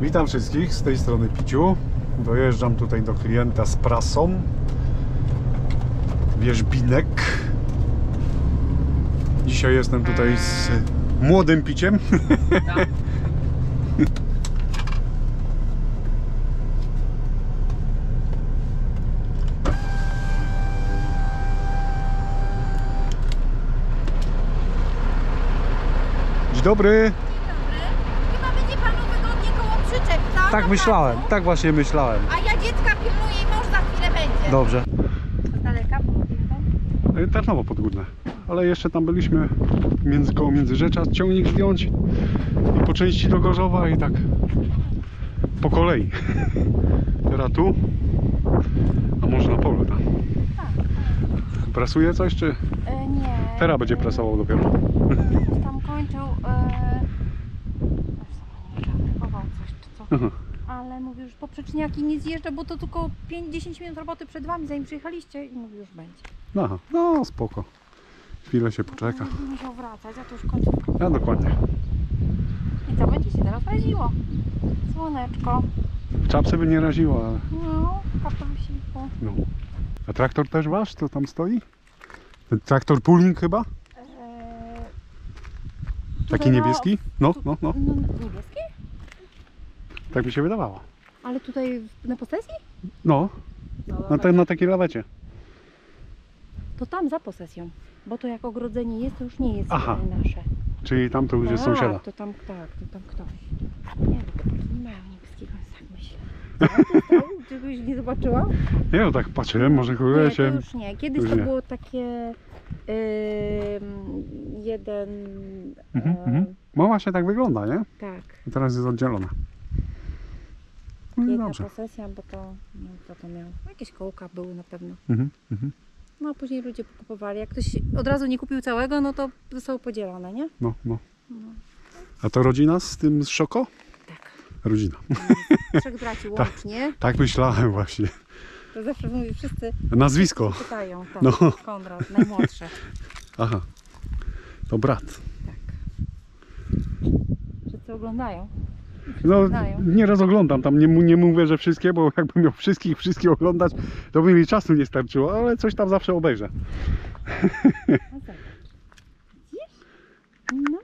Witam wszystkich z tej strony Piciu. Dojeżdżam tutaj do klienta z prasą. Wierzbinek. Dzisiaj jestem tutaj z młodym piciem. Dzień dobry. Chyba będzie panu wygodnie koło przyczep, tak? Tak myślałem, tak właśnie myślałem. A ja dziecka pilnuję i mąż za chwilę będzie. Dobrze. Z daleka mówię, Y, Tarnowo Podgórne. Ale jeszcze tam byliśmy między, koło Międzyrzecza, ciągnik zdjąć i po części do Gorzowa i tak po kolei. Teraz tu, a może na polu tam. Prasuje coś, czy E, nie. teraz będzie prasował dopiero? Tam kończył. E... Próbował coś czy co. Aha. Ale mówił, że poprzeczniaki nie zjeżdża, bo to tylko 5-10 minut roboty przed wami, zanim przyjechaliście i mówił, już będzie. Aha, no spoko. Chwilę się poczeka. Będzie musiał wracać, a to już końcówka. Ja dokładnie. I co będzie się teraz raziło? Słoneczko. W czapce by nie raziło, ale No, kapelusiku. no. A traktor też wasz, co tam stoi? Ten traktor pulling chyba? Eee, Taki no- niebieski? No, no, no. no, niebieskie? Tak mi się wydawało. Ale tutaj w- na posesji? No, na, te, na takiej lawecie. To tam za posesją. Bo to jak ogrodzenie jest, to już nie jest Aha. e, nasze. Czyli tam to już jest tak, sąsiada. to tam, tak, to tam ktoś. Nie, to nie mają niebieskiego, tak myślę. Co ty tam? Czegoś nie zobaczyła? Nie no, tak patrzyłem, może Nie, kogoś to się... już nie. Kiedyś już to nie. było takie ym, jeden... Mhm, em, mhm. No właśnie tak wygląda, nie? Tak, A teraz jest oddzielona. No i jedna dobrze. posesja, bo to, no kto to miał? Jakieś kołka były na pewno. Mhm, mhm. No a później ludzie kupowali. Jak ktoś od razu nie kupił całego, no to zostało podzielone, nie? No, no. No, A to rodzina z tym z Szoko? tak. Rodzina. Trzech braci łącznie. Tak myślałem właśnie. To zawsze mówi, wszyscy Nazwisko. pytają. Tak, No. Konrad, najmłodszy. Aha. To brat. Tak. Wszyscy oglądają. No, nieraz oglądam, tam nie, nie mówię, że wszystkie, bo jakbym miał wszystkich, wszystkich oglądać, to by mi czasu nie starczyło, ale coś tam zawsze obejrzę. No. Widzisz? No.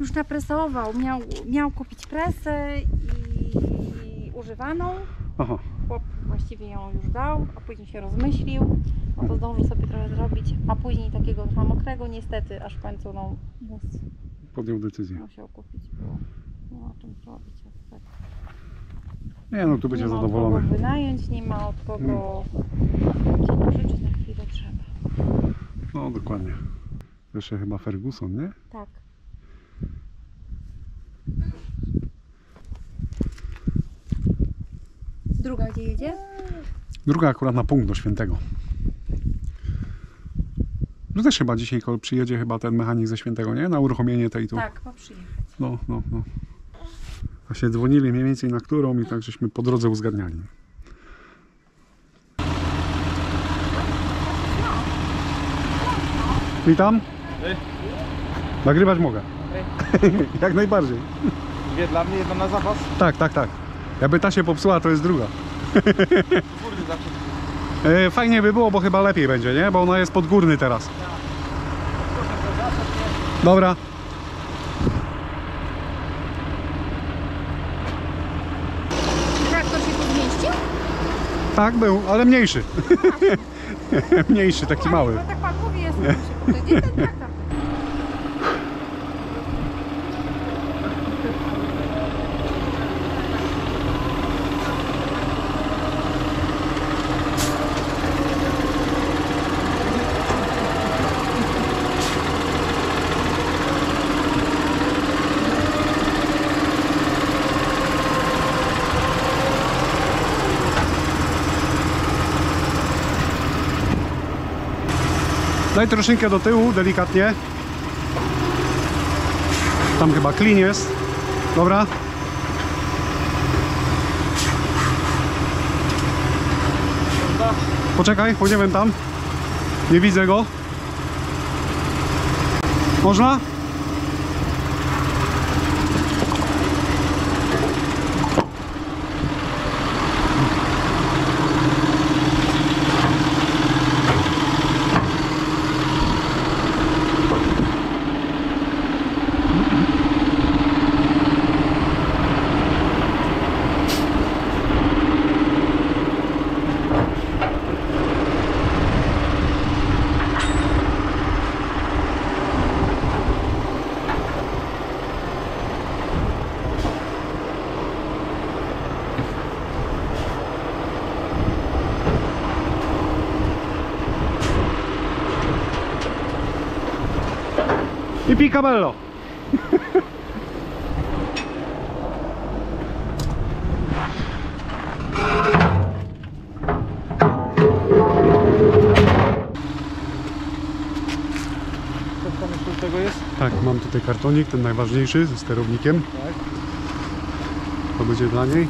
Już napresował. Miał, miał kupić presę i używaną. Aha. Chłop właściwie ją już dał, a później się rozmyślił. No to zdążył sobie trochę zrobić, a później takiego trochę mokrego niestety, aż w końcu no, Podjął decyzję. musiał kupić, bo nie ma czym zrobić. Tak. Nie no, tu będzie nie ma od zadowolony. kogo wynająć, nie ma od kogo się pożyczyć na chwilę trzeba. No, dokładnie. Jeszcze chyba Ferguson, nie? Tak. Druga gdzie jedzie? Druga akurat na punkt do świętego. No też chyba dzisiaj przyjedzie chyba ten mechanik ze świętego, nie? Na uruchomienie tej tu. Tak, ma przyjechać. No, no, no. Właśnie dzwonili mniej więcej na którą i tak żeśmy po drodze uzgadniali. Witam. Ej. Nagrywać mogę. Jak najbardziej. Dwie dla mnie, jedna na zapas. Tak, tak, tak. Jakby ta się popsuła, to jest druga. Kurde, zawsze fajnie by było, bo chyba lepiej będzie, nie? Bo ona jest podgórny teraz. Dobra. Traktor się tu zmieścił? Tak był, ale mniejszy. mniejszy, taki mały. No tak pan mówi, jest. Gdzie ten traktor? Daj troszeczkę do tyłu, delikatnie. Tam chyba klin jest. Dobra. Poczekaj, pójdziemy tam. Nie widzę go. Można? Z tego jest? Tak, mam tutaj kartonik, ten najważniejszy ze sterownikiem. Tak. To będzie dla niej.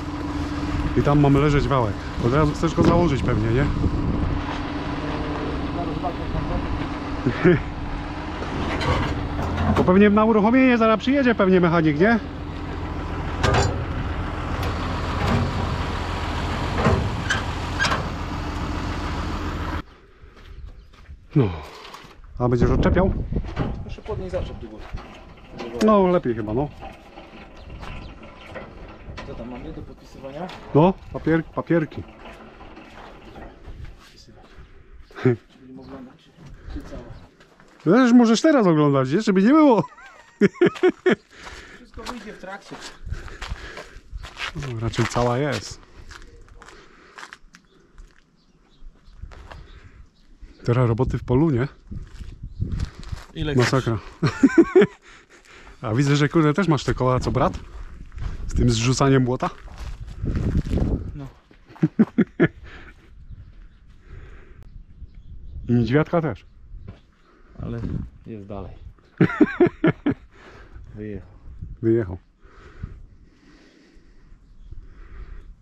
I tam mamy leżeć wałek. Od razu chcesz go założyć pewnie, nie? Tam Bo pewnie na uruchomienie zaraz przyjedzie pewnie mechanik, nie? No. A będziesz odczepiał? Jeszcze pod niej zaczep długo. No lepiej chyba, no. Co tam mamy do podpisywania? No, papier, papierki. Podpisywać. Czy będziemy oglądać? Czy, czy całe? Też możesz teraz oglądać, nie? Żeby nie było. Wszystko wyjdzie w trakcie. No, raczej cała jest. Teraz roboty w polu, nie? Ile Masakra. A widzę, że kurde też masz te koła co brat? Z tym zrzucaniem błota? No. I niedźwiadka też. Ale jest dalej. Wyjechał. Wyjechał.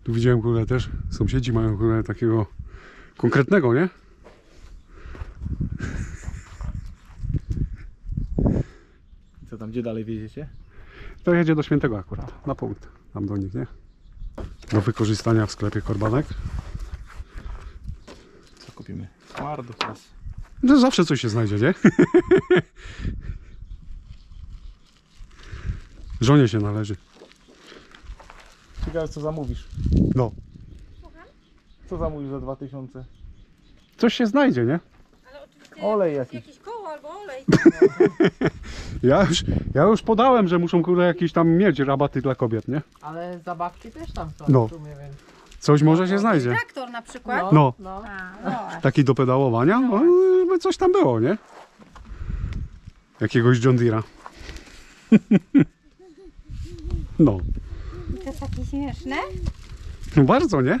Tu widziałem kurde też, sąsiedzi mają kurde takiego konkretnego, nie? Co tam, gdzie dalej wjedziecie? To jedzie do świętego akurat, na punkt, tam do nich, nie? Do wykorzystania w sklepie korbanek. Co kupimy? Twardo teraz. No zawsze coś się znajdzie, nie? Żonie się należy. Ciekawe co zamówisz. No. Co zamówisz za 2000? Coś się znajdzie, nie? Ale oczywiście Olej jakiś. jakieś koło albo olej. Ja już, ja już podałem, że muszą kurde jakieś tam mieć rabaty dla kobiet, nie? Ale zabawki też tam są No. w sumie, więc... Coś może się znajdzie. Traktor na przykład. No. no. A, no. Taki do pedałowania, no, by coś tam było, nie? Jakiegoś John Deere'a. No, To jest takie śmieszne. no bardzo, nie?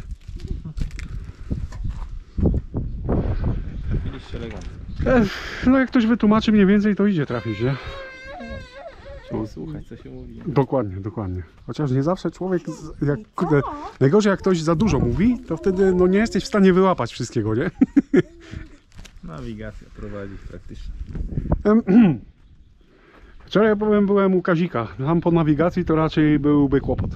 Trafiliście elegancko. No jak ktoś wytłumaczy mniej więcej, to idzie trafić, nie? Trzeba słuchać co się mówi. Dokładnie, dokładnie. Chociaż nie zawsze człowiek, z- jak, kurde, najgorzej jak ktoś za dużo mówi, to wtedy no nie jesteś w stanie wyłapać wszystkiego, nie? Nawigacja prowadzi praktycznie. Wczoraj ja powiem, byłem u Kazika. Tam po nawigacji to raczej byłby kłopot.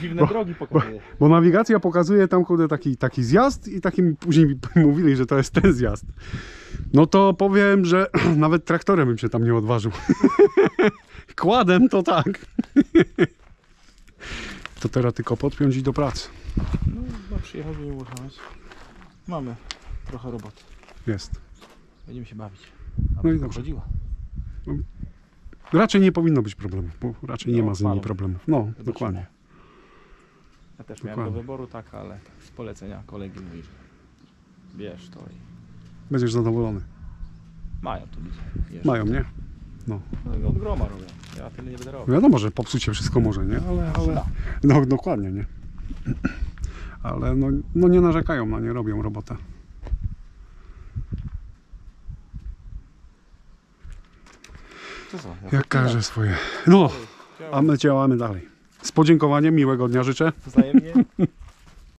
Dziwne drogi pokazuje. Bo nawigacja pokazuje tam kurde taki, taki zjazd i takim później mówili, że to jest ten zjazd. No to powiem, że nawet traktorem bym się tam nie odważył. Kładem to tak. To teraz tylko podpiąć i do pracy. No, no przyjechać będziemy uruchamiać. Mamy trochę roboty. Jest. Będziemy się bawić. No i no dobrze. chodziło. Raczej nie powinno być problemu, bo raczej nie No, ma z nimi problemów. No, Zobaczymy. dokładnie. Ja też miałem Dokładnie. do wyboru tak, ale tak z polecenia kolegi mówi, że bierz to i Będziesz zadowolony. mają tu ludzie. Wiesz, Mają, nie? No, od groma robią. Ja tyle nie będę robił. Wiadomo, że popsuć się wszystko może, nie? Ale, ale no dokładnie, nie? Ale no, no nie narzekają, no nie robią robotę. Co? Jak każdy swoje. No, a my działamy dalej. Z podziękowaniem, miłego dnia życzę. Wzajemnie.